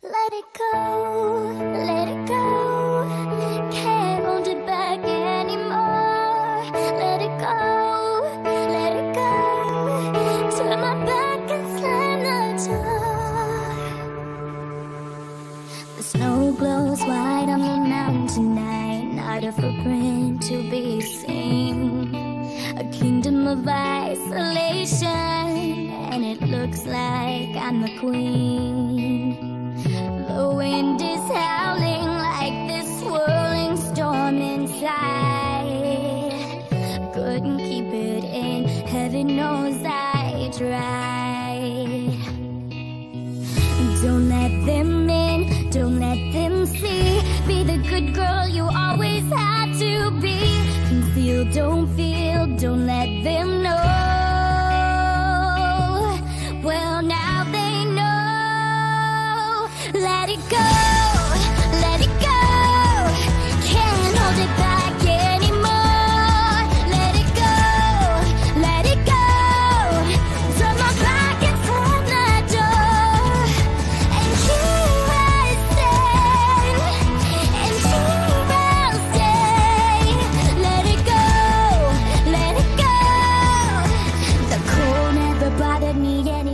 Let it go, let it go. Can't hold it back anymore. Let it go, let it go. Turn my back and slam the door. The snow glows white on the mountain tonight. Not a footprint to be seen. A kingdom of isolation, and it looks like I'm the queen. Heaven knows I tried. Don't let them in, don't let them see. Be the good girl you always had to be. Conceal, don't feel, don't let them know. Well, now they know. Let it go. need any